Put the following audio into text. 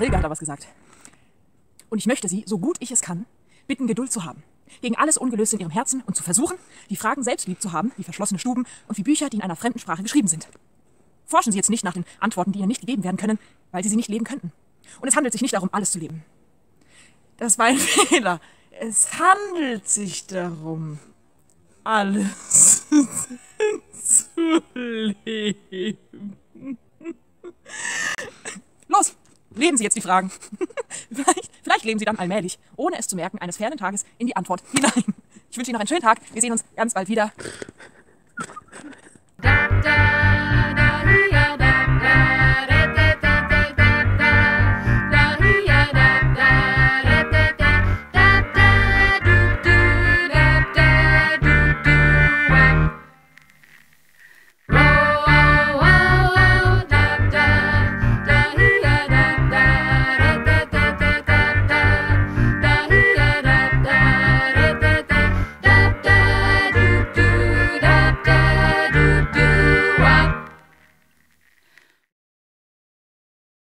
Rilke hat da was gesagt. Und ich möchte Sie, so gut ich es kann, bitten, Geduld zu haben. Gegen alles Ungelöste in Ihrem Herzen und zu versuchen, die Fragen selbst lieb zu haben, wie verschlossene Stuben und wie Bücher, die in einer fremden Sprache geschrieben sind. Forschen Sie jetzt nicht nach den Antworten, die Ihnen nicht gegeben werden können, weil Sie sie nicht leben könnten. Und es handelt sich nicht darum, alles zu leben. Das war ein Fehler. Es handelt sich darum, alles zu leben. Los, leben Sie jetzt die Fragen. vielleicht, vielleicht leben Sie dann allmählich, ohne es zu merken, eines fernen Tages in die Antwort hinein. Ich wünsche Ihnen noch einen schönen Tag. Wir sehen uns ganz bald wieder.